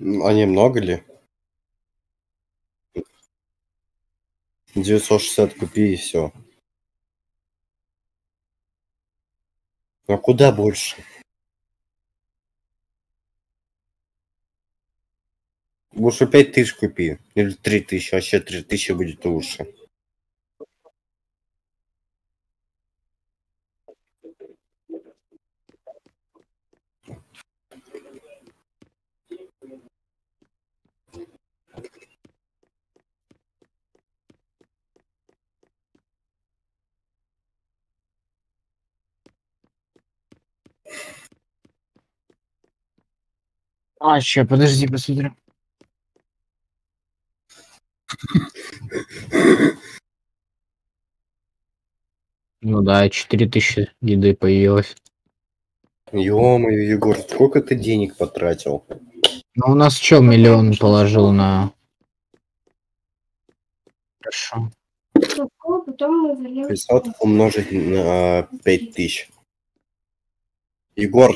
М, А немного ли? 960 купи и все. А куда больше? Лучше 5000 купи. Или 3000. Вообще 3000 будет лучше. А, ща, подожди, посмотрю. Ну да, 4000 еды появилось. Ё-моё, Егор, сколько ты денег потратил? Ну у нас чё, миллион положил на... Хорошо. 500 умножить на 5000. Егор.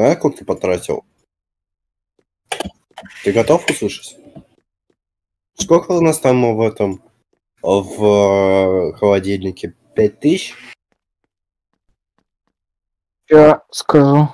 Сколько ты потратил? Ты готов услышать? Сколько у нас там в этом, в э, холодильнике? 5000? Я скажу.